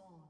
Minions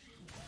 Triple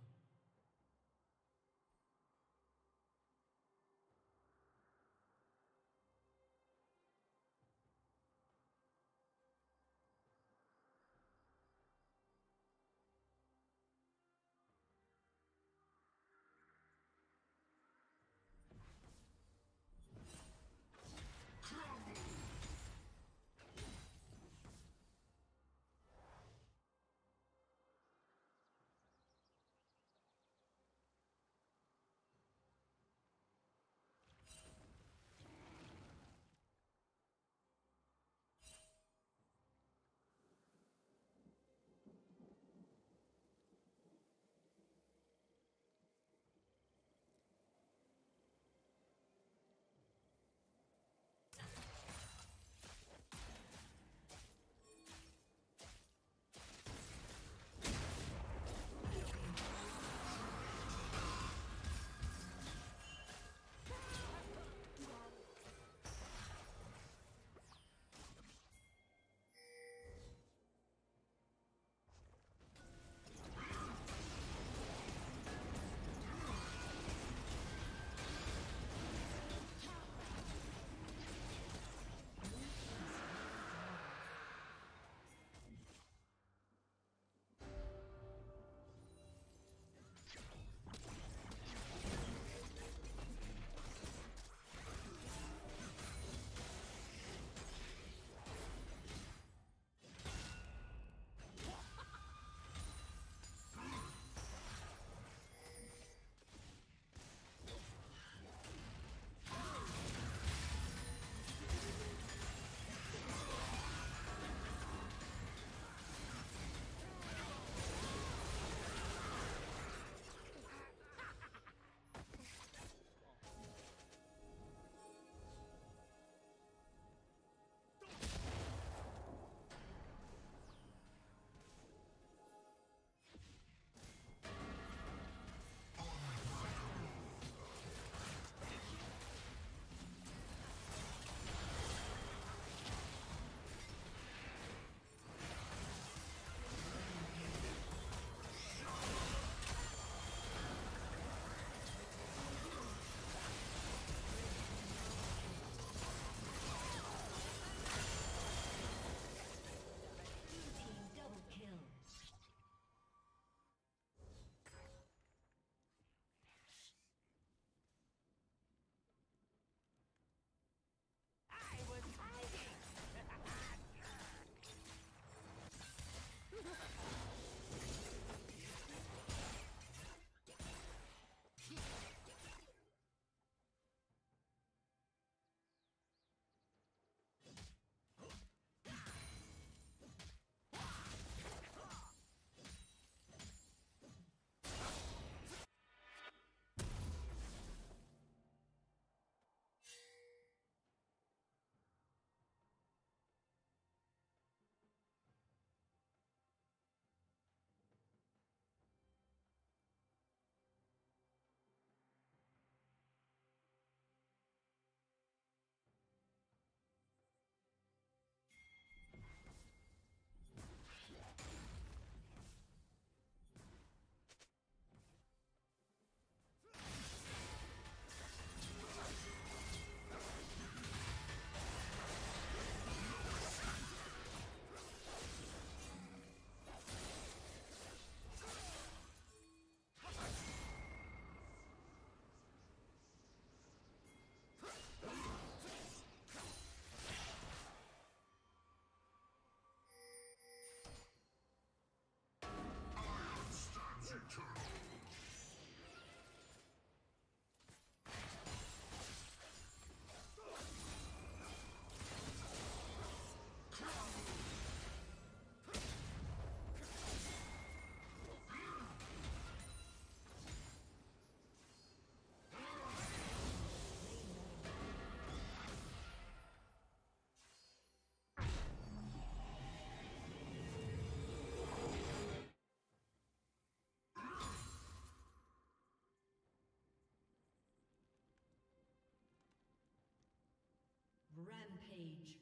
Rampage.